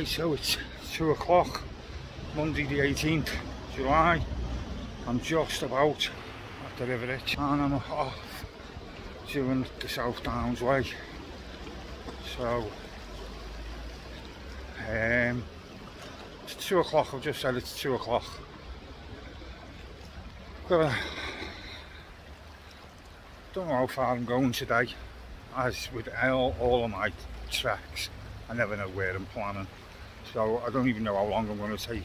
Okay, so it's two o'clock, Monday the 18th July. I'm just about at the River Itchen I'm off doing the South Downs way. So, um, it's two o'clock, I've just said it's two o'clock. Gonna, don't know how far I'm going today, as with all, all of my tracks. I never know where I'm planning. So I don't even know how long I'm going to take.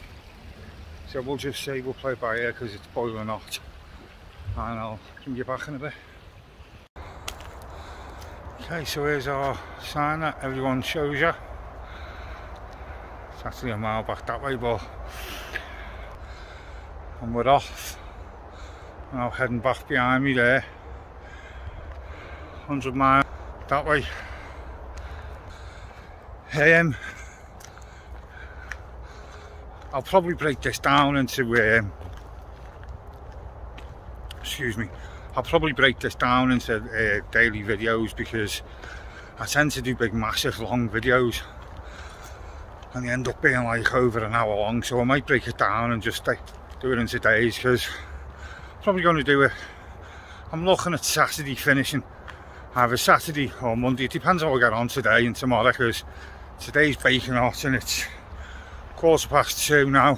So we'll just say we'll play by ear because it's boiling hot. And I'll bring you back in a bit. Okay, so here's our sign that everyone shows you. It's actually a mile back that way, but and we're off. Now heading back behind me there. 100 miles that way. Um, I'll probably break this down into, um, excuse me, I'll probably break this down into uh, daily videos because I tend to do big, massive, long videos and they end up being like over an hour long. So I might break it down and just do it into days because probably going to do it. I'm looking at Saturday finishing either Saturday or Monday. It depends how I get on today and tomorrow because today's baking hot and it's quarter past two now.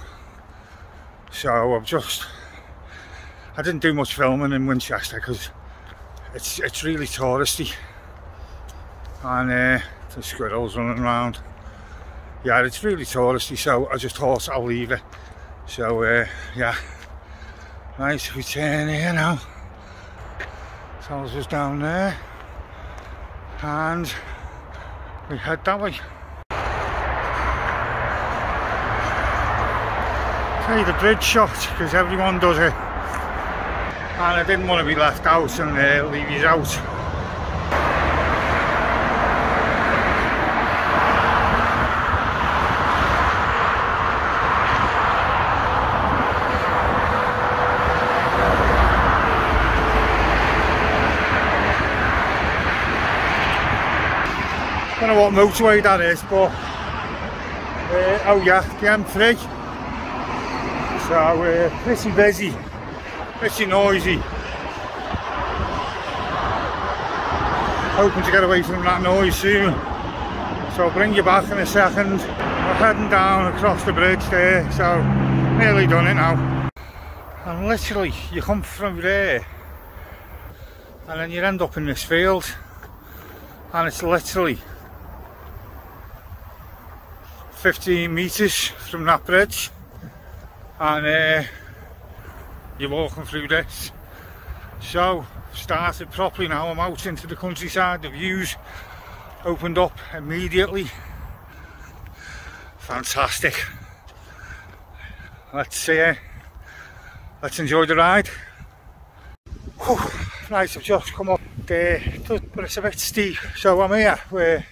So I've just I didn't do much filming in Winchester because it's it's really touristy. And uh, the squirrels running around. Yeah it's really touristy so I just thought I'll leave it. So uh, yeah. Right we turn here now. Tells us down there. And we head that way Okay, the bridge shot because everyone does it. And I didn't want to be left out and uh, leave you out. I don't know what motorway that is but uh, oh yeah the M3 so we're pretty busy, pretty noisy. Hoping to get away from that noise soon. So I'll bring you back in a second. We're heading down across the bridge there, so nearly done it now. And literally, you come from there and then you end up in this field and it's literally 15 metres from that bridge and uh, you're walking through this. So, started properly now, I'm out into the countryside, the views opened up immediately. Fantastic. Let's uh, let's enjoy the ride. Whew, I've just come up there, but it's a bit steep. So I'm here where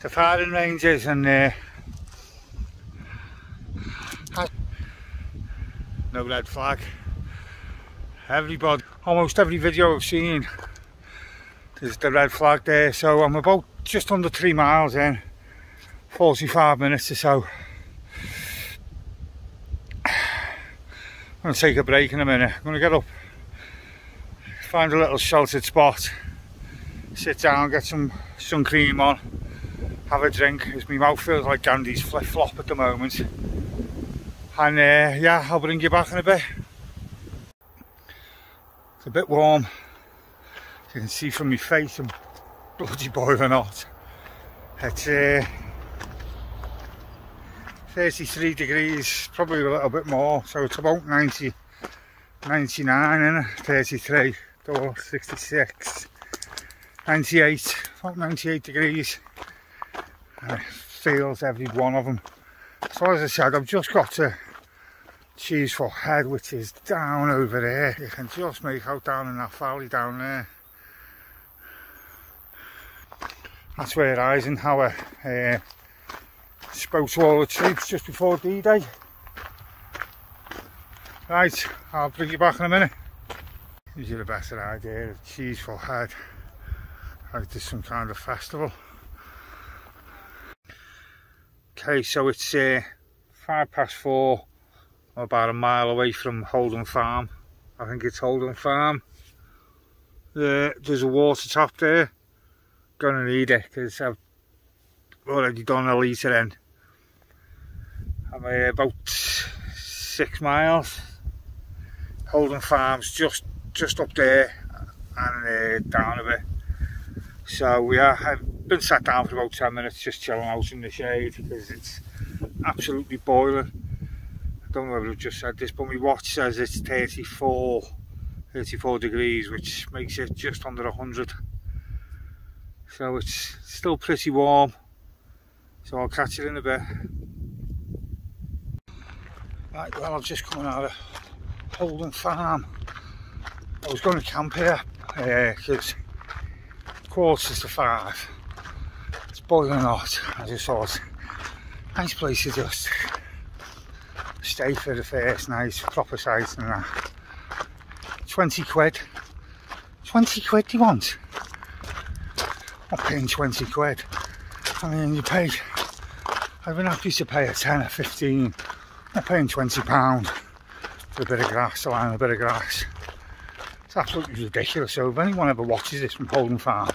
the firing range is and uh, no red flag. Everybody, almost every video I've seen, there's the red flag there. So I'm about just under three miles in, 45 minutes or so. I'm to take a break in a minute. I'm to get up, find a little sheltered spot, sit down, get some sun cream on, have a drink, as my mouth feels like Gandhi's flip-flop at the moment and uh, yeah I'll bring you back in a bit. It's a bit warm. You can see from my face I'm bloody boiling hot. It's uh, 33 degrees probably a little bit more so it's about 90 99 and 33 or 66 98 about 98 degrees. And it feels every one of them so as I said I've just got to Cheeseful Head which is down over there. You can just make out down in that valley down there. That's where Eisenhower uh, spoke to all the troops just before D-Day. Right, I'll bring you back in a minute. Gives you the better idea of Cheeseful Head. Like there's some kind of festival. Okay, so it's uh, five past four. About a mile away from Holden Farm. I think it's Holden Farm. Uh, there's a water top there. Gonna need it because I've already done a litre in. I'm uh, about six miles. Holden Farm's just just up there and uh, down a bit. So we are, I've been sat down for about 10 minutes just chilling out in the shade because it's absolutely boiling. I don't know if I've just said this, but my watch says it's 34, 34 degrees, which makes it just under 100. So it's still pretty warm. So I'll catch it in a bit. Right, well, I've just come out of Holden Farm. I was going to camp here because uh, quarters to five. It's boiling hot. I just thought, nice place to just stay for the first night, proper sight and that. 20 quid. 20 quid you want? I'm paying 20 quid. I mean, you pay, I've been happy to pay a 10 or 15. I'm paying 20 pound for a bit of grass, a line a bit of grass. It's absolutely ridiculous. So if anyone ever watches this from Holden Farm,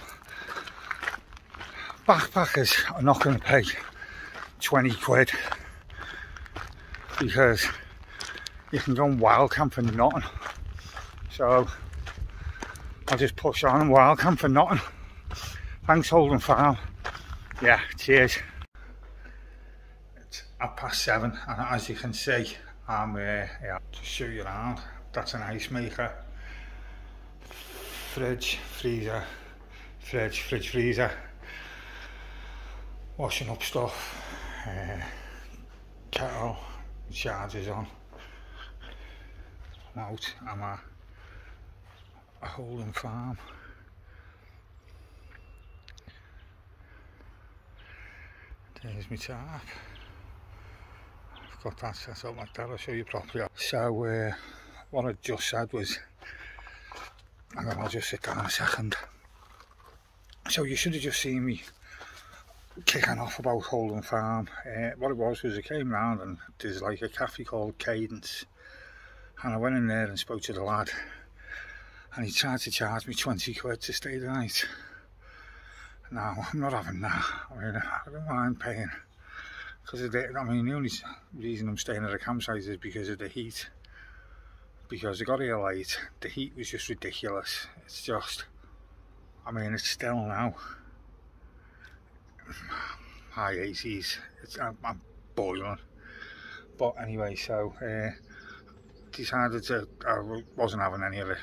backpackers are not going to pay 20 quid because you can go on wild camp for nothing. So I'll just push on and wild camp for nothing. Thanks Holden Farm. Yeah, cheers. It's at past seven and as you can see I'm uh, yeah, to show you around. That's an ice maker fridge, freezer, fridge, fridge, freezer, washing up stuff, uh, kettle, chargers on. I'm out, I'm a, a Holden farm. There's my tarp. I've got that set up like that, I'll show you properly. So what I just said was and then I'll just sit down a second. So you should have just seen me kicking off about Holden Farm. Uh, what it was was I came round and there's like a cafe called Cadence and I went in there and spoke to the lad and he tried to charge me 20 quid to stay the night. Now, I'm not having that. I mean, I don't mind paying because of the, I mean, the only reason I'm staying at a campsite is because of the heat because I got here late. The heat was just ridiculous. It's just, I mean, it's still now high 80s. It's, I'm, I'm boiling. But anyway, so uh, decided to, I wasn't having any of it.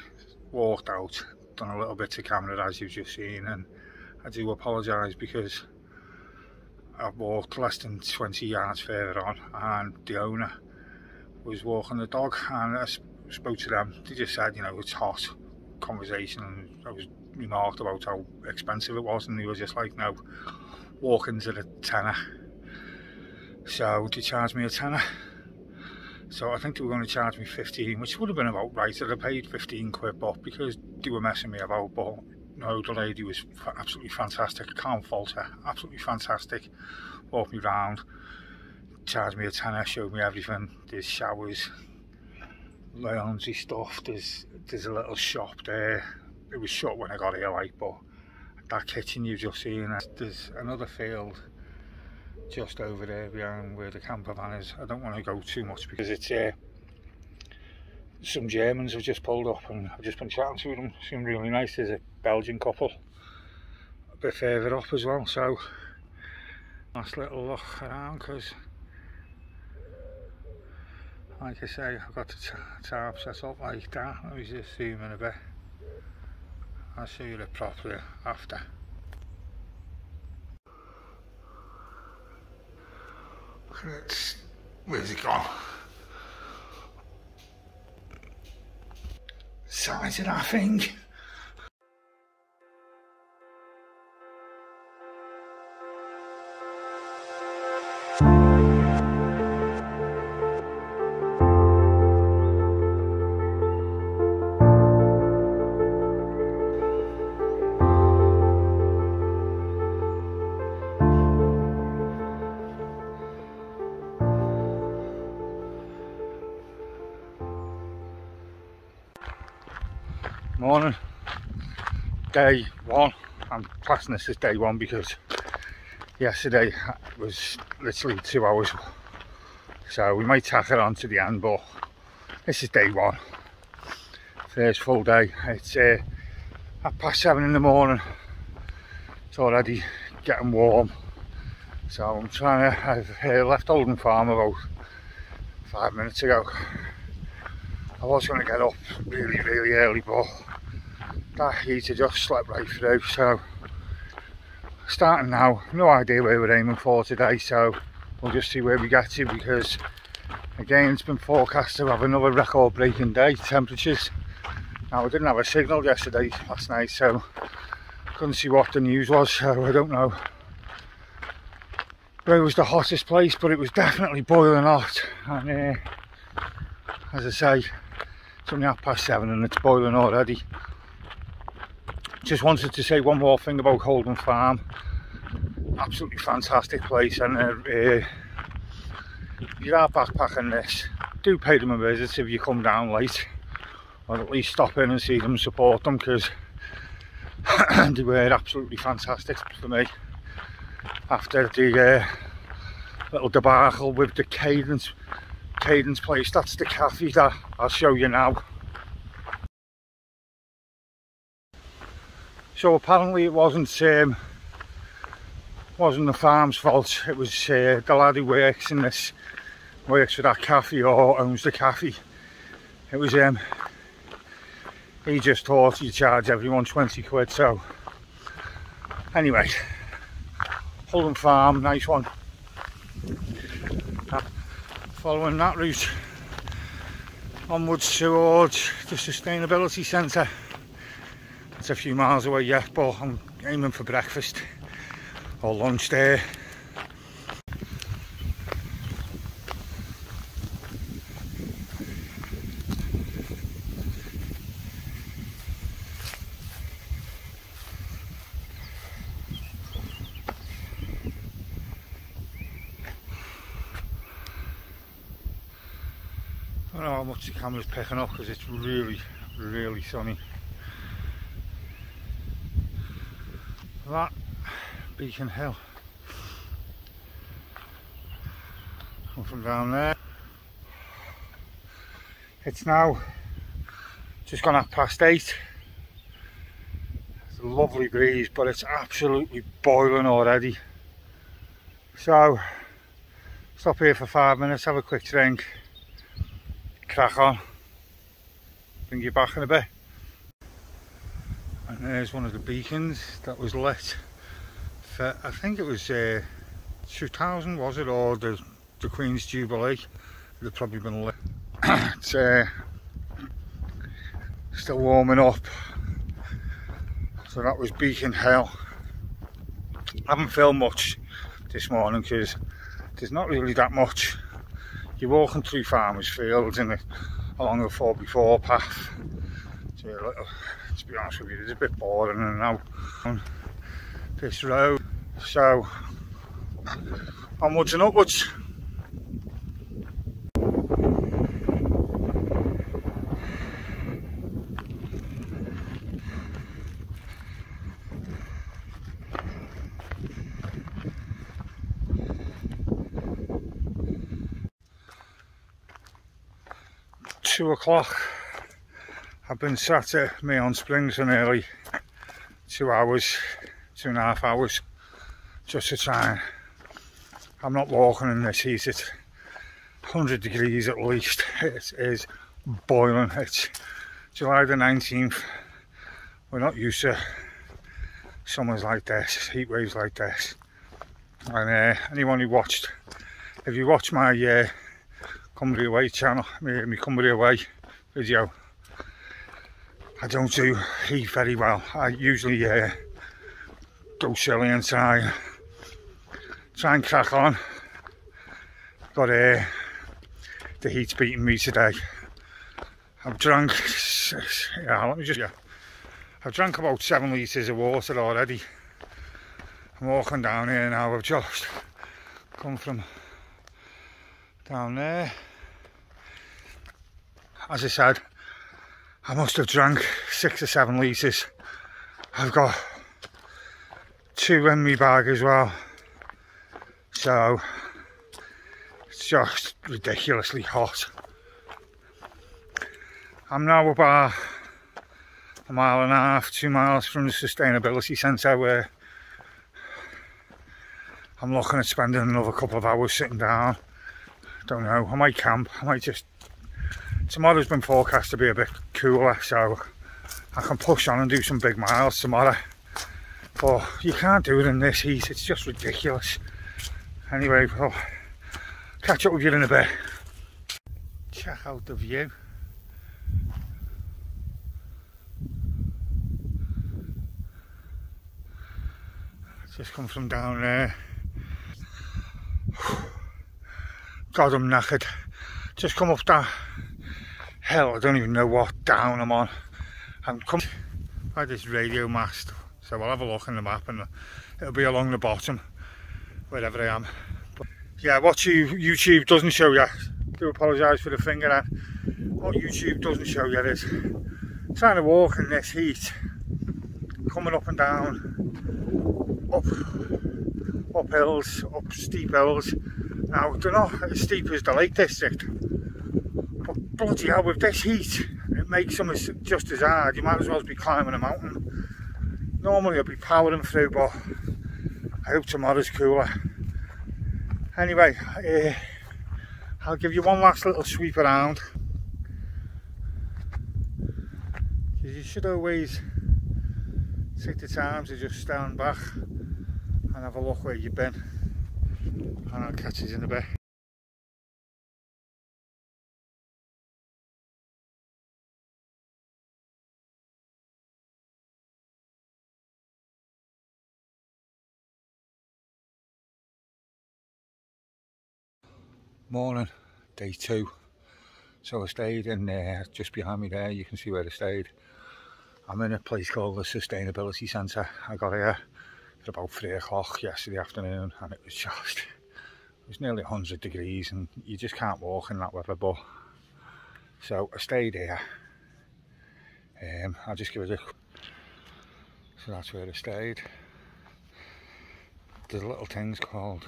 Walked out, done a little bit of camera as you've just seen, and I do apologise because I walked less than 20 yards further on, and the owner was walking the dog, and I spoke to them, they just said, you know, it's hot conversation and I was remarked about how expensive it was and they were just like, no, walk-ins at a tenner. So they charged me a tenner. So I think they were going to charge me 15, which would have been about right. I'd have paid 15 quid, but because they were messing me about, but no, the lady was absolutely fantastic. can't fault her. Absolutely fantastic. Walked me round, charged me a tenner, showed me everything. There's showers, loungy stuff. There's there's a little shop there. It was shut when I got here, like, but that kitchen you've just seen, there's another field just over there behind where the camper van is. I don't want to go too much because it's uh, some Germans have just pulled up and I've just been chatting to them. Seem really nice. There's a Belgian couple a bit further up as well. So nice little look around because like I say, I've got the tarp set up like that. Let me just zoom in a bit. I'll show you it properly after. Where's it gone? Size that thing. Morning. Day one. I'm classing this as day one because yesterday was literally two hours. So we might tack it on to the end, but this is day one. First full day. It's uh, past seven in the morning. It's already getting warm. So I'm trying to, I've uh, left Holden Farm about five minutes ago. I was going to get up really, really early, but that heater just slept right through. So starting now, no idea where we're aiming for today. So we'll just see where we get to because again, it's been forecast to have another record-breaking day. Temperatures. Now we didn't have a signal yesterday, last night, so couldn't see what the news was. So I don't know where was the hottest place, but it was definitely boiling hot. And uh, as I say, it's only half past seven and it's boiling already. Just wanted to say one more thing about Holden Farm. Absolutely fantastic place, and uh, uh, you are backpacking this, do pay them a visit if you come down late, or at least stop in and see them, support them, because they were absolutely fantastic for me. After the uh, little debacle with the cadence cadence place that's the cafe that i'll show you now so apparently it wasn't um, wasn't the farm's fault it was uh, the lad who works in this works for that cafe or owns the cafe it was um he just thought you charge everyone 20 quid so anyway Holden Farm, nice one. Following that route onwards towards the Sustainability Centre. A few miles away yet, but I'm aiming for breakfast or lunch there. I don't know how much the camera's picking up because it's really, really sunny. that Beacon Hill. Come from down there. It's now just gone half past eight. It's a lovely breeze, but it's absolutely boiling already. So, stop here for five minutes, have a quick drink, crack on, bring you back in a bit. There's one of the beacons that was lit for I think it was uh, 2000 was it or the, the Queen's Jubilee? Had probably been lit. It's uh, still warming up. So that was Beacon Hill. I haven't filmed much this morning because there's not really that much. You're walking through farmers fields and along the 4 before path. So little, be honest with you it's a bit boring and now on this road so onwards and upwards two o'clock. I've been sat at Meon Springs for nearly two hours, two and a half hours, just to try I'm not walking in this heat, it's 100 degrees at least, it is boiling, it's July the 19th, we're not used to summers like this, heat waves like this, and uh, anyone who watched, if you watch my uh, Cumbria Way channel, my, my Cumbria Way video. I don't do heat very well. I usually uh, go silly and try, try and crack on. But uh, the heat's beating me today. I've drunk, yeah, let me just, yeah. I've drank about seven litres of water already. I'm walking down here now, I've just come from down there as I said I must have drank six or seven litres. I've got two in my bag as well. So it's just ridiculously hot. I'm now about a mile and a half, two miles from the sustainability centre where I'm looking at spending another couple of hours sitting down. Don't know, I might camp, I might just... Tomorrow's been forecast to be a bit cooler, so I can push on and do some big miles tomorrow. But you can't do it in this heat, it's just ridiculous. Anyway, I'll catch up with you in a bit. Check out the view. Just come from down there. God, I'm knackered. Just come up that hill. I don't even know what down I'm on. I'm coming by this radio mast. So I'll have a look in the map and it'll be along the bottom, wherever I am. But yeah, what you, YouTube doesn't show you, do apologise for the finger and what YouTube doesn't show you is trying to walk in this heat, coming up and down, up up hills, up steep hills. Now, they're not as steep as the Lake District, bloody hell, with this heat, it makes them just as hard. You might as well be climbing a mountain. Normally I'd be powering through, but I hope tomorrow's cooler. Anyway, uh, I'll give you one last little sweep around. You should always take the time to just stand back and have a look where you've been and I'll catch you in a bit. Morning, day two. So I stayed in there, just behind me there, you can see where I stayed. I'm in a place called the Sustainability Centre. I got here at about three o'clock yesterday afternoon and it was just it was nearly 100 degrees and you just can't walk in that weather but so I stayed here um, I'll just give it a so that's where I stayed there's little things called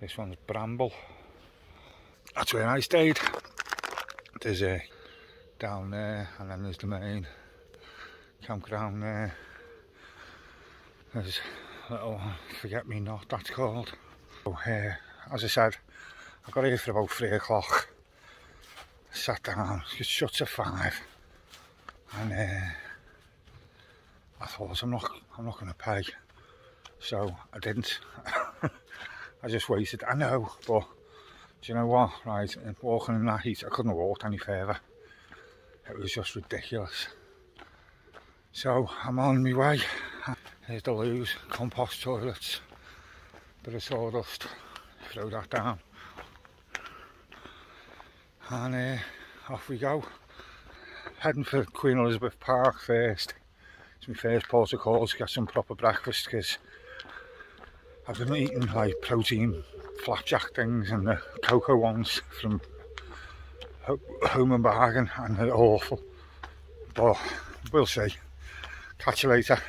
this one's Bramble that's where I stayed there's a down there and then there's the main campground there there's a little forget me not that's called. So uh, as I said, I got here for about three o'clock. Sat down, it shuts at five, and uh, I thought I'm not I'm not going to pay, so I didn't. I just waited. I know, but do you know what? Right, walking in that heat, I couldn't have walked any further. It was just ridiculous. So I'm on my way. Here's the loos, compost toilets, bit of sawdust, throw that down. And uh, off we go. Heading for Queen Elizabeth Park first. It's my first port of call to get some proper breakfast because I've been eating like protein flapjack things and the cocoa ones from Home and Bargain and they're awful. But we'll see. Catch you later.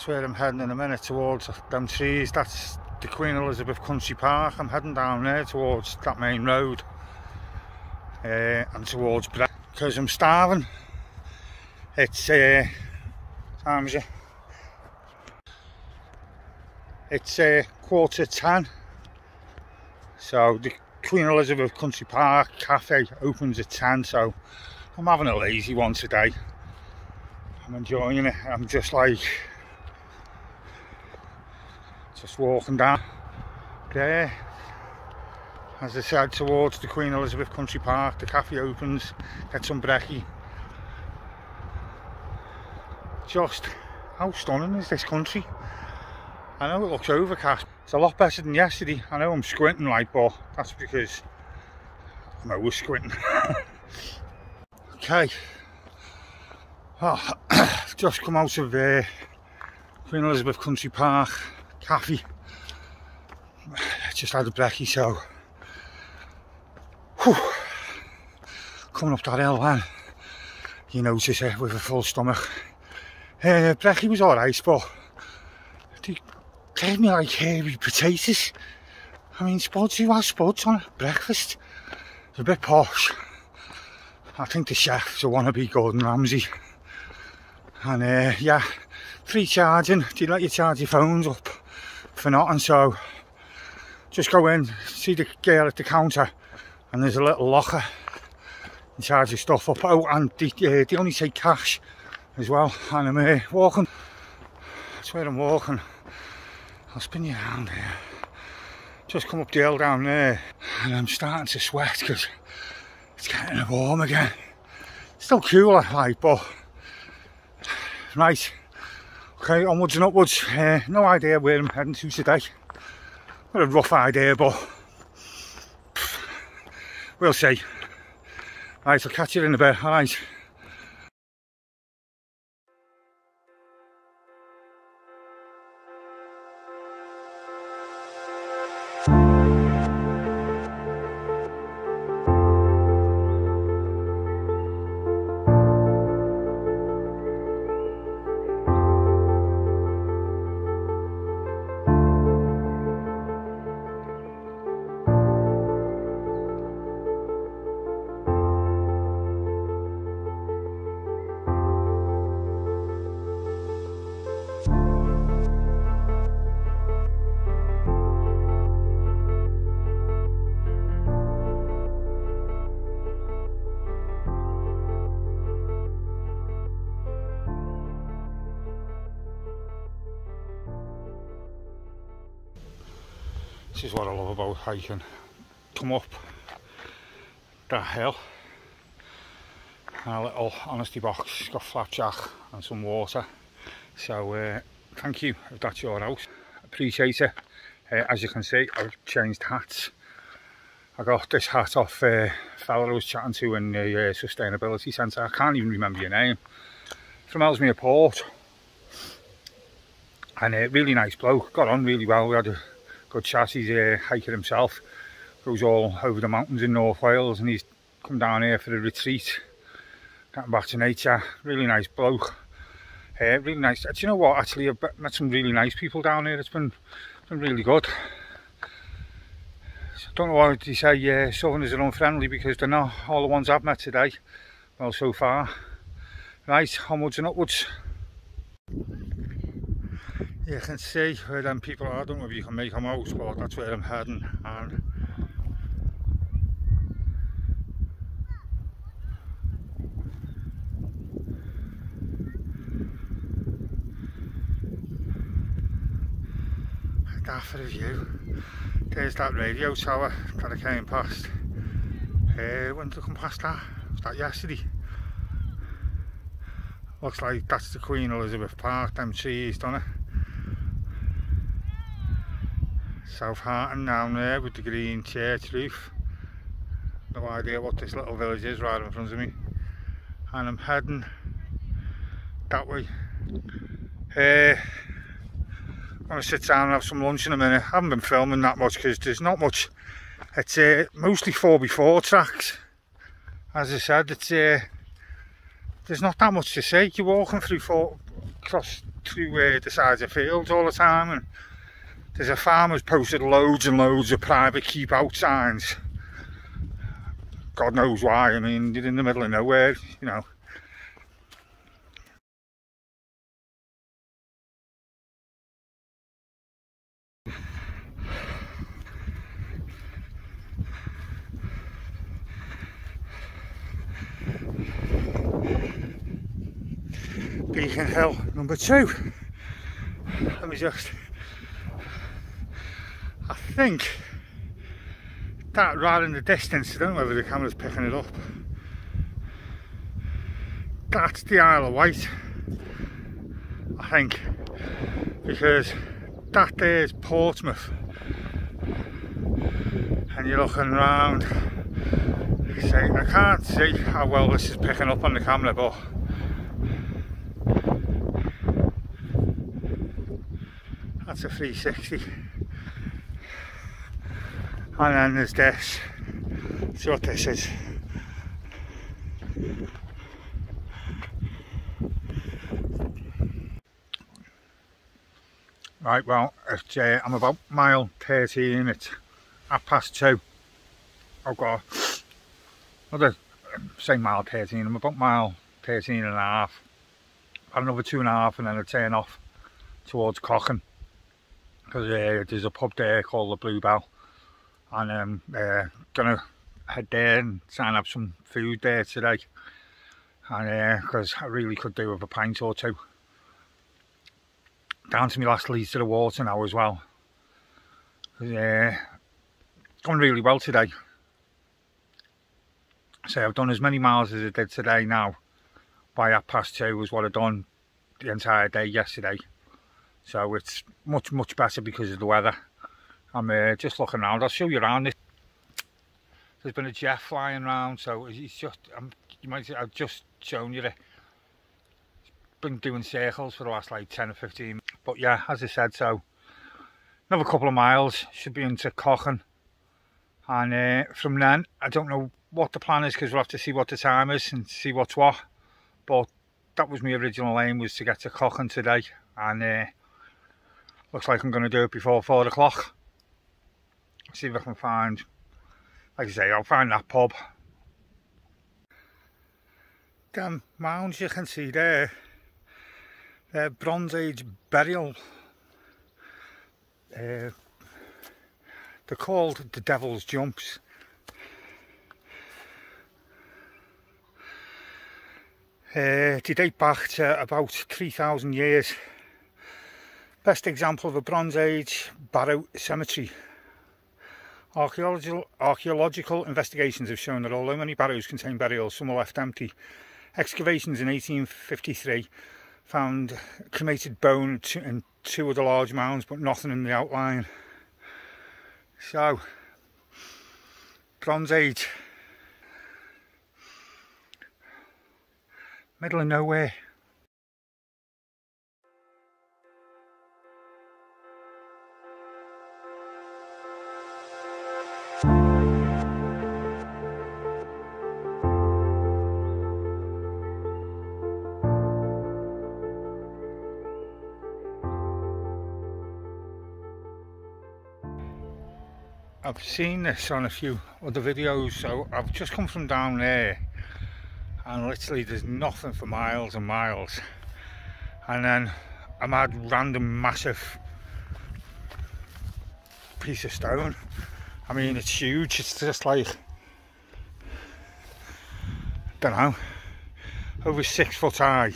That's where I'm heading in a minute towards them trees. That's the Queen Elizabeth Country Park. I'm heading down there towards that main road uh, and towards because I'm starving. It's uh, time's it? It's uh, quarter ten So the Queen Elizabeth Country Park Cafe opens at 10 so I'm having a lazy one today. I'm enjoying it. I'm just like just walking down. There as I said towards the Queen Elizabeth Country Park the cafe opens get some brekkie. Just how stunning is this country? I know it looks overcast. It's a lot better than yesterday. I know I'm squinting like but that's because I'm always squinting. Okay. Oh, just come out of uh, Queen Elizabeth Country Park Cafe just had a brekkie so. Whew, coming up that hill man you notice it with a full stomach. Uh, brekkie was alright but they gave me like hairy potatoes. I mean spuds, who has spuds on breakfast. It's a bit posh. I think the chef's a wannabe Gordon Ramsay. And uh, yeah free charging. Do you let you charge your phones up for nothing so just go in see the girl at the counter and there's a little locker and charge your stuff up oh and they, uh, they only take cash as well and I'm uh, walking. That's where I'm walking. I'll spin you around here. Just come up the hill down there and I'm starting to sweat because it's getting warm again. Still cooler like but right Okay, onwards and upwards. Uh, no idea where I'm heading to today. Got a rough idea, but we'll see. Right, I'll catch you in a bit. All right. This is what I love about hiking. Come up that hill and a little honesty box. It's got flapjack and some water. So uh, thank you if that's your house. Appreciate it. Uh, as you can see, I've changed hats. I got this hat off uh, fella I was chatting to in the uh, sustainability centre. I can't even remember your name. From Ellesmere Port. And a uh, really nice bloke. Got on really well. We had a good chat. He's a hiker himself. Goes all over the mountains in North Wales and he's come down here for a retreat. Getting back to nature. Really nice bloke. Uh, really nice. Do you know what? Actually, I've met some really nice people down here. It's been, been really good. I don't know why they say uh, Southerners are unfriendly because they're not. All the ones I've met today, well, so far. Right, onwards and upwards you can see where them people are. I don't know if you can make them out, but that's where I'm heading. And that for a view. There's that radio tower that I came past. Uh, when did I come past that? Was that yesterday? Looks like that's the Queen Elizabeth Park, them trees, don't it? Southampton down there with the green church roof. No idea what this little village is right in front of me. And I'm heading that way. Uh, I'm going to sit down and have some lunch in a minute. I haven't been filming that much because there's not much. It's uh, mostly 4x4 tracks. As I said, it's uh, there's not that much to see. You're walking through four, across through uh, the sides of fields all the time and there's a farmer's posted loads and loads of private keep out signs. God knows why, I mean, you're in the middle of nowhere, you know. Beacon Hill number two. Let me just I think that right in the distance, I don't know whether the camera's picking it up, that's the Isle of Wight, I think, because that there is Portsmouth. And you're looking around see, I can't see how well this is picking up on the camera but that's a 360 and then there's this. See what this is. Right well uh, I'm about mile 13 it's half past two. I've got another same mile 13 I'm about mile 13 and a half. Another two and a half and then I turn off towards Cocking. Because uh, there's a pub there called the Bluebell and I'm um, uh, gonna head there and sign up some food there today and because uh, I really could do with a pint or two down to my last litre of the water now as well uh, gone really well today. So I've done as many miles as I did today now by half past two was what I've done the entire day yesterday. So it's much, much better because of the weather. I'm uh, just looking around. I'll show you around. It. There's been a jet flying around, so it's just, I'm, you might say, I've just shown you it. Been doing circles for the last like 10 or 15. But yeah, as I said, so another couple of miles, should be into Cochin. And uh, from then, I don't know what the plan is because we'll have to see what the time is and see what's what. But that was my original aim was to get to Cochin today. And uh, looks like I'm going to do it before four o'clock. See if I can find like I say I'll find that pub damn mounds you can see there they're Bronze Age burial uh, they're called the Devil's Jumps. Uh, they date back to about 3,000 years. Best example of a Bronze Age barrow cemetery. Archaeological, investigations have shown that although many barrows contain burials, some are left empty. Excavations in 1853 found cremated bone and two of the large mounds, but nothing in the outline. So, Bronze Age, middle of nowhere. I've seen this on a few other videos so I've just come from down there and literally there's nothing for miles and miles. And then I'm had random massive piece of stone. I mean it's huge it's just like don't know over six foot high.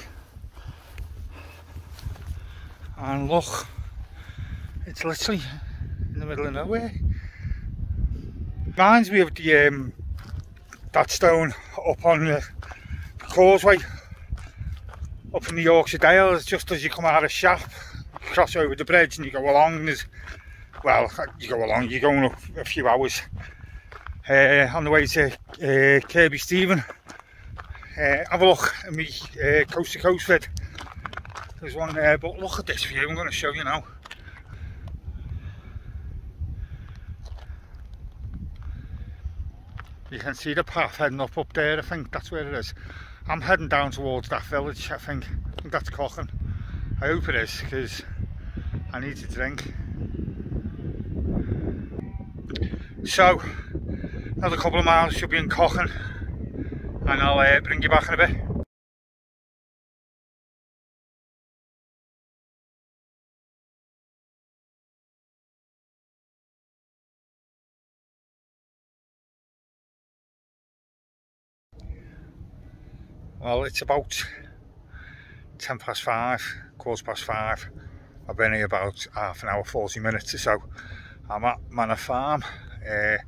And look it's literally in the middle of nowhere Reminds me of the um, that stone up on the causeway up in the Yorkshire Dales just as you come out of Shap cross over the bridge and you go along there's well you go along you're going up a few hours uh, on the way to uh, Kirkby Stephen. Uh, have a look at me uh, coast to coast vid. There's one there but look at this view I'm going to show you now You can see the path heading up up there, I think that's where it is. I'm heading down towards that village, I think. I think that's Cochin. I hope it is, because I need to drink. So, another couple of miles, should be in Cochin. And I'll uh, bring you back in a bit. Well, it's about 10 past 5, quarter past 5. I've been here about half an hour, 40 minutes or so. I'm at Manor Farm uh,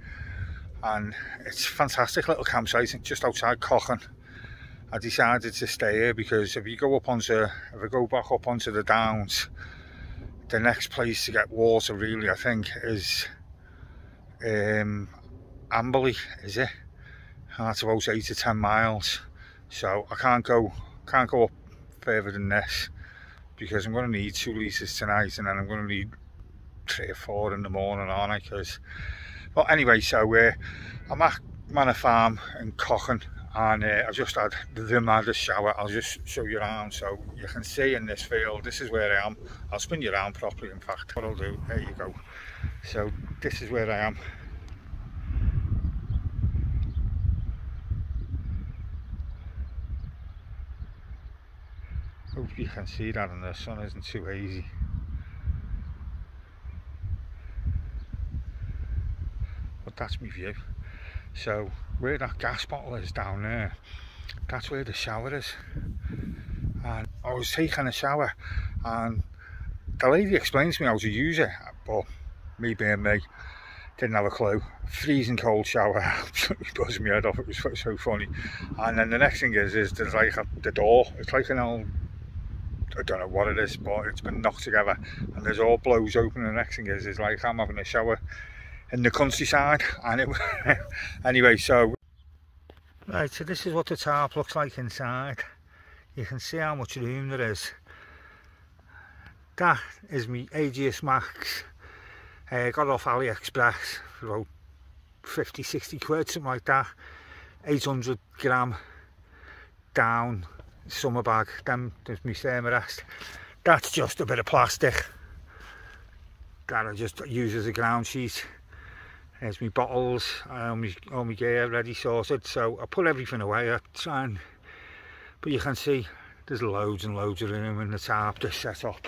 and it's a fantastic little campsite just outside Cocking. I decided to stay here because if you go up onto, if I go back up onto the downs, the next place to get water really I think is um, Amberley, is it? That's about 8 to 10 miles. So I can't go can't go up further than this because I'm going to need two leases tonight and then I'm going to need three or four in the morning, aren't I? Because, but anyway, so uh, I'm at Manor Farm in Cochin and uh, I've just had the maddest shower. I'll just show you around so you can see in this field, this is where I am. I'll spin you around properly, in fact. What I'll do, there you go. So this is where I am. Hope you can see that and the sun isn't too easy. But that's my view. So where that gas bottle is down there, that's where the shower is. And I was taking a shower and the lady explained to me how to use it, but me being me, didn't have a clue. Freezing cold shower, absolutely buzzed me head off, it was so funny. And then the next thing is, is there's like a, the door, it's like an old I don't know what it is, but it's been knocked together and there's all blows open. And the next thing is, is like I'm having a shower in the countryside. And it, anyway, so right, so this is what the tarp looks like inside. You can see how much room there is. That is my Aegis Max. Uh, got off AliExpress for about 50, 60 quid, something like that. 800 gram down summer bag. them there's me same rest. That's just a bit of plastic that I just use as a ground sheet. There's my bottles, all my, all my gear ready sorted. So I put everything away. I try and, but you can see there's loads and loads of room in the tarp to set up.